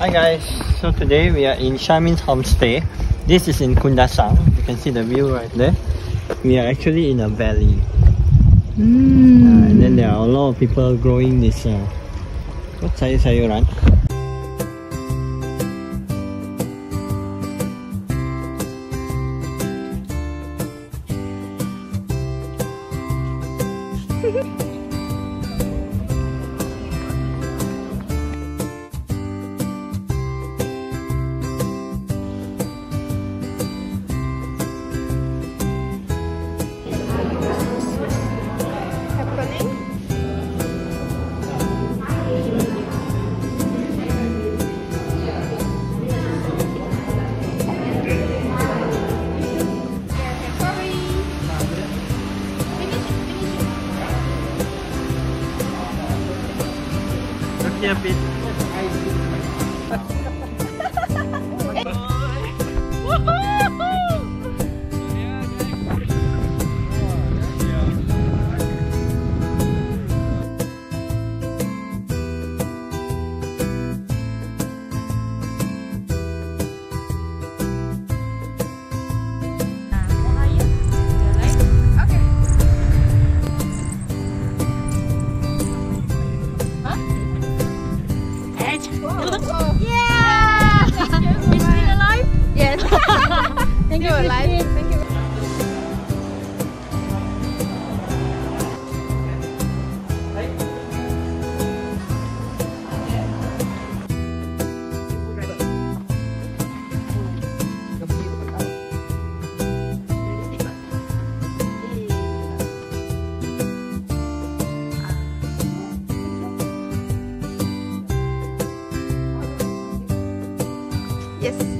Hi guys, so today we are in Syameen's homestay. This is in Kundasang. You can see the view right there. We are actually in a valley. Mm. Uh, and then there are a lot of people growing this uh, what sayur-sayuran. Look here, diabético. Yeah! Yes.